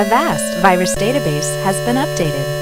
A vast virus database has been updated.